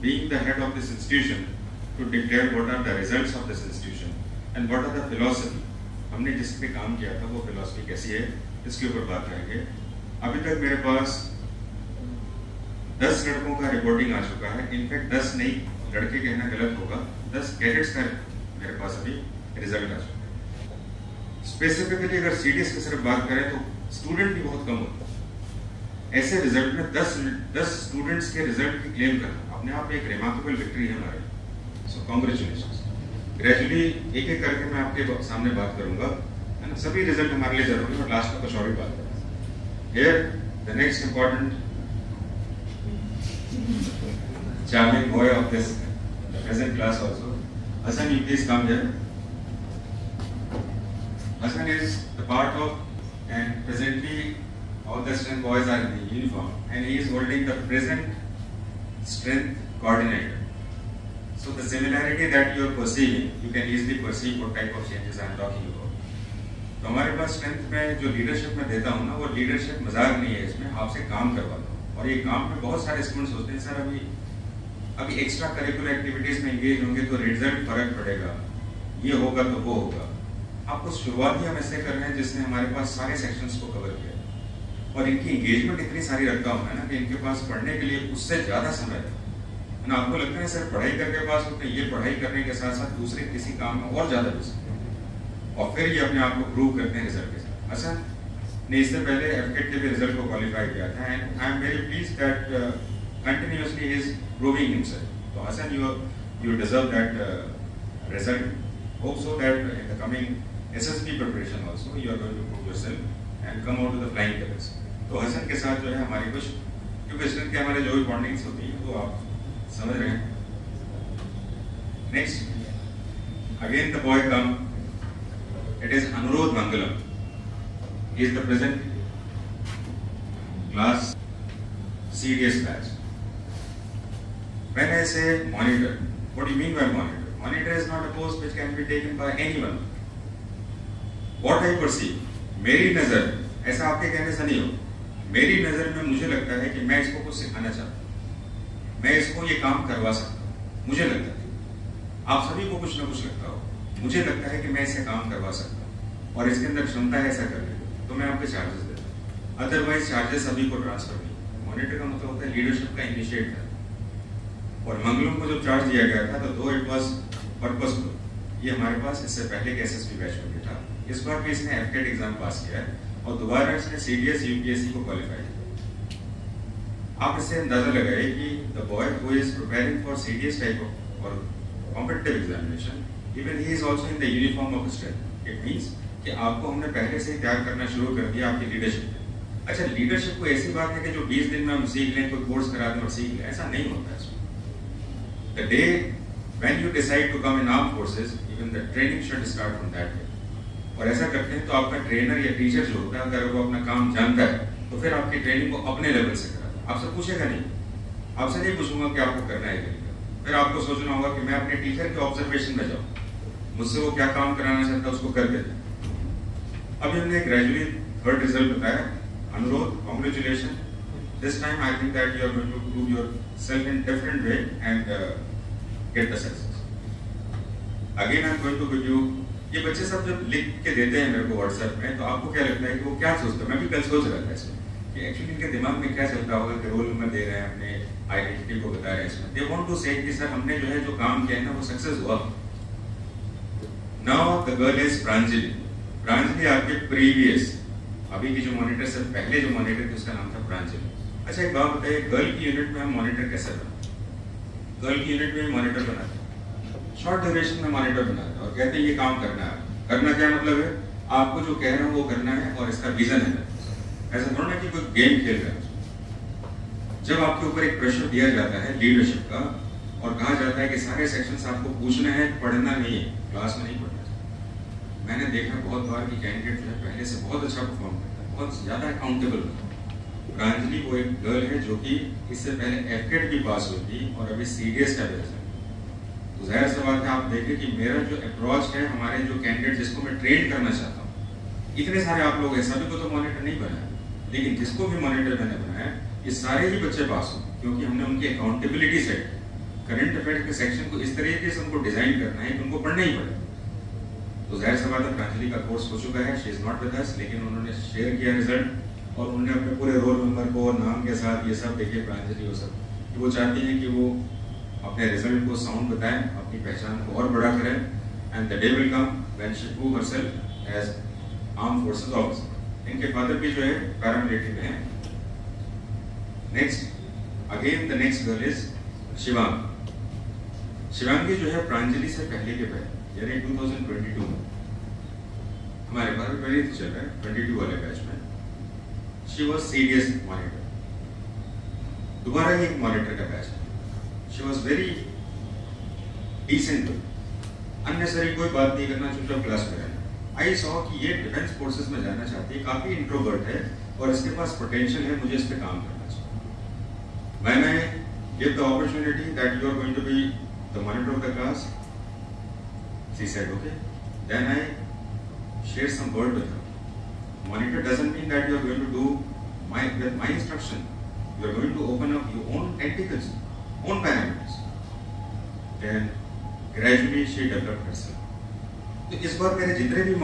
being the head of this institution to declare what are the results of this institution and what are the philosophy. हमने जिस पे काम किया था, वो फिलोसफी कैसी है, इसके ऊपर बात करेंगे। अभी तक मेरे पास दस लड़कों का रिपोर्टिंग आ चुका है। इनफैक्ट दस नहीं, लड़के कहना गलत होगा। दस कैडेट्स का मेरे पास अभी रिज़ल्ट आ चुका है। स्पेसिफिकली अगर सीडीएस की सिर्फ़ बात करें तो स्टूडेंट भी बहुत कम होता है। ऐसे रिज़ल्ट में दस दस स्टूडेंट्स के रिज़ल्ट की क्लेम करना। अपने आप एक रिमार्केबल विक्ट्री है हमारे सो कॉन्ग्रेचुलेशन ग्रेजुअली एक एक करके मैं आपके सामने बात करूँगा है ना सभी रिज़ल्ट हमारे लिए ज़रूरी है और लास्ट में कुछ और भी बात करेंगे here the next important charming boy of this present class also. Hassan, you please come here. Hassan is the part of, and presently all the strength boys are in the uniform, and he is holding the present strength coordinator. So the similarity that you are perceiving, you can easily perceive what type of changes I am talking about. तो हमारे पास strength में जो leadership में देता हूँ ना वो leadership मज़ाक नहीं है इसमें आपसे काम करवाता हूँ और ये काम में बहुत सारे स्टूडेंट्स होते हैं सर अभी अभी एक्स्ट्रा करिकुलर एक्टिविटीज़ में एंगेज होंगे तो रिज़ल्ट फ़र्क पड़ेगा ये होगा तो वो होगा आपको शुरुआत ही हम ऐसे कर रहे हैं जिसने हमारे पास सारे सेक्शंस को कवर किया और इनकी एंगेजमेंट इतनी सारी रखता हूँ ना कि इनके पास पढ़ने के लिए उससे ज़्यादा समय है ना आपको लगता है सर पढ़ाई करके पास होते ये पढ़ाई करने के साथ साथ दूसरे किसी काम में और ज़्यादा घुस और फिर ये अपने आप को प्रूव करते हैं रिज़ल्ट के साथ अच्छा ने इससे पहले एफकेट के भी रिज़ल्ट को क्वालिफाई किया था and I am very please that continuously he is proving himself. So Hassan, you you deserve that uh, result. Hope so that in the coming SSP preparation also you are going to prove yourself and come out to the flying colors. तो हसन के साथ जो है हमारी कुछ, क्योंकि हसन के हमारे जो भी बॉन्डिंग्स होती है, वो आप समझ रहे हैं। Next again the boy come it is Anurodh Mangalam is the present class serious batch मैंने से monitor what you mean by monitor monitor is not a post which can be taken by any one what I perceive मेरी नज़र, ऐसा आपके कहने से नहीं होगा। मेरी नज़र में मुझे लगता है कि मैं इसको कुछ सिखाना चाहता हूँ। मैं इसको ये काम करवा सकता हूँ। मुझे लगता है। आप सभी को कुछ ना कुछ लगता हो मुझे लगता है कि मैं इसे काम करवा सकता हूँ और इसके अंदर क्षमता है ऐसा करने तो मैं आपके चार्जेस देता हूँ। अदरवाइज़ चार्जेस सभी को ट्रांसफ़र नहीं मॉनिटर का मतलब होता है लीडरशिप का इनिशिएट करना। और मंगलम को जब चार्ज दिया गया था तो दो इट वॉज़ पर्पजफुल ये हमारे पास इससे पहले के एसएसपी बैच में था। इस बार भी इसने एफकेट एग्ज़ाम पास किया है। और दोबारा इसने सीडीएस यूपीएससी को क्वालिफाई आप इससे अंदाज़ा लगाए कि the boy who is preparing for CDS type of और competitive examination even he is also in the uniform of strength it means कि आपको हमने पहले से ही तैयार करना शुरू कर दिया आपकी लीडरशिप अच्छा लीडरशिप को ऐसी बात है कि जो 20 दिन में हम सीख लें कोई कोर्स करा दें और सीख लें ऐसा नहीं होता है। The day when you decide to come in armed forces, even the training should start from that day. और ऐसा करते हैं तो आपका ट्रेनर या टीचर जो होता है अगर वो अपना काम जानता है तो फिर आपकी ट्रेनिंग को अपने लेवल से कराता है। आपसे पूछेगा नहीं। आपसे नहीं पूछूँगा कि आपको करना है फिर आपको सोचना होगा कि मैं अपने टीचर के ऑब्जर्वेशन में जाऊँ। मुझसे वो क्या काम कराना चाहता है उसको कर देता अभी हमने ग्रेजुअली थर्ड रिज़ल्ट बताया। Anurodh congratulation this time I think that you are going to prove yourself in different way and uh, get the success. Again I am going to give ये बच्चे सब जब लिख के देते हैं मेरे को व्हाट्सएप में तो आपको क्या लगता है कि वो क्या सोचते हैं? मैं भी कल सोच रहा था इसमें कि एक्चुअली इनके दिमाग में क्या चलता होगा कि रोल नंबर दे रहे हैं अपने आइडेंटिटी को बता रहे हैं इसमें। दे वांट टू से कि सर, हमने जो है जो काम किया है ना, वो सक्सेस हुआ। Now the girl is Pranjali Pranjali आपके प्रीवियस अभी की जो मॉनिटर से पहले जो मॉनिटर थे, उसका नाम था प्रांजलि अच्छा एक बात बताइए गर्ल की यूनिट में हम मॉनिटर कैसे बनाते गर्ल की यूनिट में मॉनिटर बनाते शॉर्ट ड्यूरेशन में मॉनिटर बनाते हैं और कहते हैं ये काम करना है। करना क्या मतलब है? आपको जो कह रहे हो वो करना है और इसका विजन है। ऐसा थोड़ा ना कि कोई गेम खेल रहा है। जब आपके ऊपर एक प्रेशर दिया जाता है लीडरशिप का और कहा जाता है कि सारे सेक्शंस आपको पूछना है, पढ़ना नहीं है क्लास में नहीं पढ़ना मैंने देखा बहुत बार कि कैंडिडेट जो है पहले से बहुत अच्छा परफॉर्म करता है, बहुत ज़्यादा अकाउंटेबल प्रांजलि वो एक गर्ल है जो कि इससे पहले एफकेट भी पास हुई थी और अभी सीडीएस का है। तो ज़ाहिर सी बात है, आप देखें कि मेरा जो अप्रोच है, हमारे जो कैंडिडेट जिसको मैं ट्रेन करना चाहता हूँ, इतने सारे आप लोग हैं सभी को तो मॉनिटर नहीं बनाया। लेकिन जिसको भी मॉनिटर मैंने बनाया, ये सारे ही बच्चे पास हो, क्योंकि हमने उनकी अकाउंटेबिलिटी सेट करंट अफेयर्स के सेक्शन को इस तरीके से उनको डिज़ाइन करना है कि उनको पढ़ना ही पड़े। तो ज़ाहिर सी बात है, प्रांजलि का कोर्स हो चुका है she is not with us लेकिन उन्होंने शेयर किया रिज़ल्ट और उन्होंने अपने पूरे रोल नंबर को नाम के साथ ये सब देखे प्रांजलि वो सब वो चाहती हैं कि वो अपने रिज़ल्ट को साउंड बताएँ, अपनी पहचान को और बड़ा करें and the day will come when she prove herself as arm forces officer इनके फादर भी जो है पैरामिलिट्री में है। Next again the next girl is Shivang Shivangi जो है प्रांजलि से पहले के पहले, यानी 2022 में। हमारे भारत पहले चल रहा है 22 वाले बैच में। शी वाज सीरियस मॉनिटर दोबारा ही एक मॉनिटर का बैच है। She was very decent unnecessary कोई बात नहीं करना चुपचाप क्लास में रहना आई सॉ कि ये डिफेंस फोर्सेस में जाना चाहती है काफ़ी इंट्रोवर्ट है और इसके पास पोटेंशियल है मुझे इस पे काम करना चाहिए मैंने give the opportunity that you are going to be the monitor of the class? She said, okay. Then I shared some word with her. Monitor doesn't mean that you are going to do my with my instruction. You are going to open up your own tentacles, own parameters. Then gradually she developed herself. तो इस बार मेरे जितने भी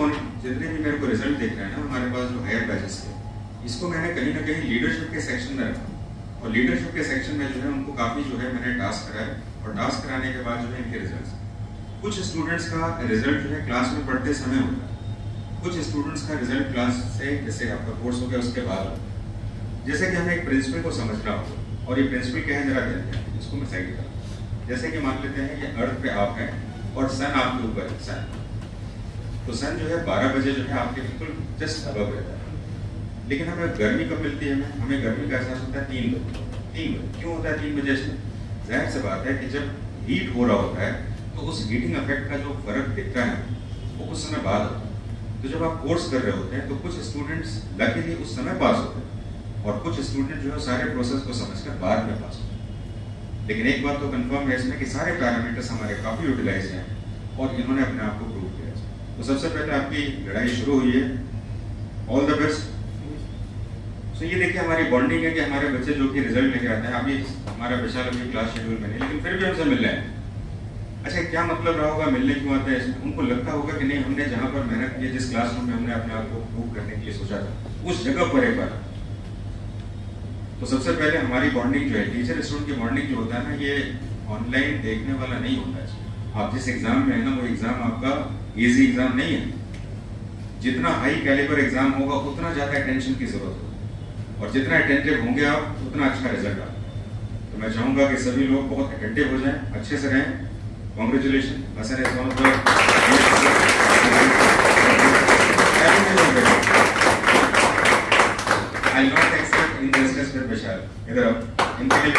जितने भी मेरे को result देख रहे हैं ना, हमारे पास जो हायर बैचेस के इसको मैंने कहीं ना कहीं लीडरशिप के सेक्शन में रखा और लीडरशिप के सेक्शन में जो है, उनको काफ़ी जो है मैंने टास्क कराया, और टास्क कराने के बाद जो है इनके रिज़ल्ट कुछ स्टूडेंट्स का रिज़ल्ट जो है क्लास में पढ़ते समय होता है कुछ स्टूडेंट्स का रिज़ल्ट क्लास से, जैसे आपका कोर्स हो गया, उसके बाद जैसे कि हमें एक प्रिंसिपल को समझना रहा हो और ये प्रिंसिपल क्या है, जरा हैं इसको मैं साइड करूँ जैसे कि मान लेते हैं कि अर्थ पे आप हैं और सन आपके ऊपर है सन तो सन जो है 12 बजे जो है आपके बिल्कुल जस्ट अबव रहता है। लेकिन हमें गर्मी कब मिलती है, हमें हमें गर्मी का एहसास होता है तीन बजे। तीन बजे। क्यों होता है तीन बजे से ज़ाहिर सी बात है कि जब हीट हो रहा होता है तो उस हीटिंग इफ़ेक्ट का जो फ़र्क दिखता है, वो कुछ समय बाद होता है। तो जब आप कोर्स कर रहे होते हैं तो कुछ स्टूडेंट्स लकीली उस समय पास होते हैं। और कुछ स्टूडेंट जो है सारे प्रोसेस को समझकर बाद में पास होते लेकिन एक बात तो कंफर्म है इसमें कि सारे पैरामीटर्स हमारे काफ़ी यूटिलाइज हैं और इन्होंने अपने आप को प्रूव किया तो सबसे पहले आपकी लड़ाई शुरू हुई है। ऑल द बेस्ट तो ये देखिए हमारी बॉन्डिंग है कि हमारे बच्चे जो कि रिज़ल्ट लेके आते हैं, अभी हमारा विशाल अभी क्लास शेड्यूल में नहीं, लेकिन फिर भी हमसे मिल रहे हैं अच्छा क्या मतलब रहा होगा मिलने क्यों आते हैं? उनको लगता होगा कि नहीं, हमने जहाँ पर मेहनत की जिस क्लासरूम में हमने अपने आप को प्रूव करने के लिए सोचा था, उस जगह पर एक बार। तो सबसे पहले हमारी बॉन्डिंग जो है टीचर स्टूडेंट की बॉन्डिंग जो होता है ना, ये ऑनलाइन देखने वाला नहीं होता है। आप जिस एग्ज़ाम में है ना, वो एग्ज़ाम आपका इजी एग्ज़ाम नहीं है। जितना हाई कैलिबर एग्ज़ाम होगा, उतना ज़्यादा अटेंशन की ज़रूरत होगी। और जितना अटेंटिव होंगे आप, उतना अच्छा रिज़ल्ट आ तो मैं चाहूँगा कि सभी लोग बहुत अटेंटिव हो जाएँ, अच्छे से रहें। Congratulation Hasan is one with Vishal इधर इनके लिए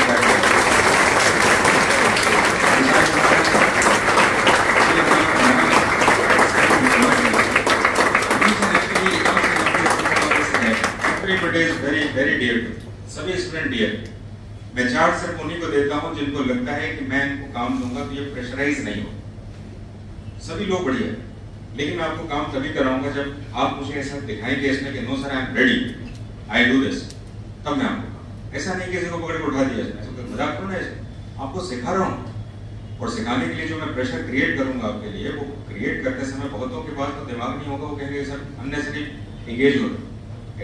वेरी वेरी डियर टू सभी स्टूडेंट डियर मैं चार्ट सिर्फ़ उन्हीं को देता हूँ जिनको लगता है कि मैं इनको काम दूँगा तो ये प्रेशराइज नहीं हो सभी लोग बढ़िया लेकिन मैं आपको काम तभी कराऊँगा जब आप मुझे ऐसा दिखाएँगे इसमें कि no sir I am ready I do this तब मैं आपको ऐसा नहीं किसी को पकड़ के उठा दिया जाए मज़ाक करो ना आपको सिखा रहा हूँ। और सिखाने के लिए जो मैं प्रेशर क्रिएट करूँगा आपके लिए, वो क्रिएट करते समय बहुतों के पास तो दिमाग नहीं होगा, वो कहेंगे सर अननेसरी एंगेज हो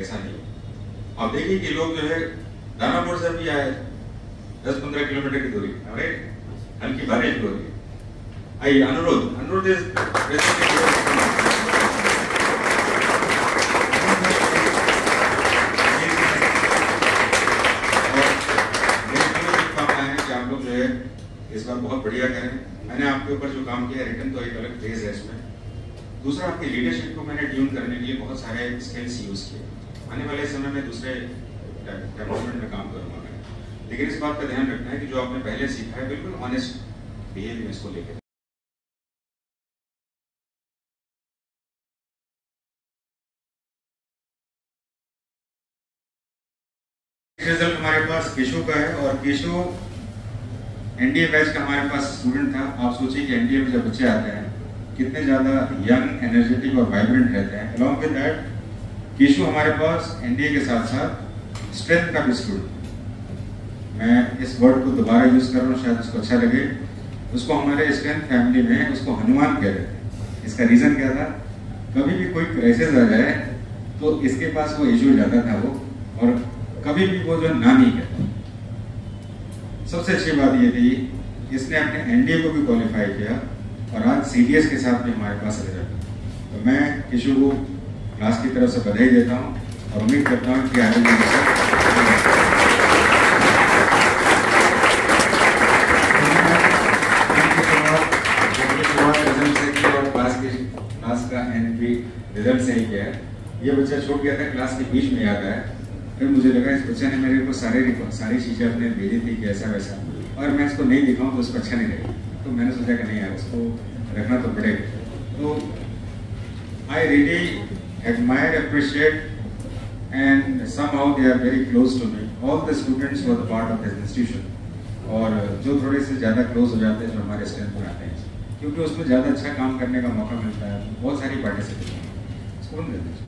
ऐसा नहीं आप देखिए कि लोग जो है, दानापुर से भी आए दस पंद्रह किलोमीटर की दूरी राइट हल्की बारिश भी हो। आइए, अनुरोध अनुरोध इज़ आप लोग जो है इस बार बहुत बढ़िया करें। मैंने आपके ऊपर जो काम किया, रिटर्न तो एक अलग फ़ेज़ है इसमें। दूसरा, आपकी लीडरशिप को मैंने ट्यून करने के लिए बहुत सारे स्किल्स यूज़ किए। आने वाले समय में दूसरे डेवलपमेंट में काम करूँगा मैं। लेकिन इस बात का ध्यान रखना है कि जो आपने पहले सीखा है, बिल्कुल ऑनेस्ट बिहेव में इसको लेकर रिज़ल्ट हमारे पास केशो का है और केशव एनडीए बैच का हमारे पास स्टूडेंट था, आप सोचिए कि एनडीए में जब बच्चे आते हैं, कितने ज़्यादा यंग एनर्जेटिक और वाइब्रेंट रहते हैं। अलॉन्ग विद दैट केशु हमारे पास एनडीए के साथ साथ स्ट्रेंथ का भी स्टूडेंट मैं इस वर्ड को दोबारा यूज़ कर रहा हूँ, शायद उसको अच्छा लगे। उसको हमारे स्ट्रेंथ फैमिली में, उसको हनुमान कह रहे थे इसका रीजन क्या था? कभी भी कोई क्राइसिस आ जाए तो इसके पास वो इशू जाता था वो, और कभी भी वो जो ना नहीं कहता सबसे अच्छी बात ये थी इसने अपने एनडीए को भी क्वालिफाई किया और आज सीडीएस के साथ भी हमारे पास रिज़ल्ट तो मैं किशु को क्लास की तरफ़ से बधाई देता हूँ और उम्मीद करता हूँ कि आगे रिज़ल्ट सही किया है ये बच्चा छूट गया था क्लास के बीच में याद आया फिर मुझे लगा इस बच्चे ने मेरे को सारे सारी चीज़ें अपने भेजी थी कि ऐसा वैसा। और मैं इसको नहीं दिखाऊँ तो उसको अच्छा नहीं लगेगा। तो मैंने सोचा कि नहीं यार उसको रखना तो पड़ेगा। तो I really appreciate and somehow they are very close to me all the students were the part of this institution और जो थोड़े से ज़्यादा क्लोज हो जाते हैं, जो हमारे स्ट्रेंथ में आते हैं। क्योंकि उसमें ज़्यादा अच्छा काम करने का मौका मिलता है। बहुत सारी पार्टिसिपेट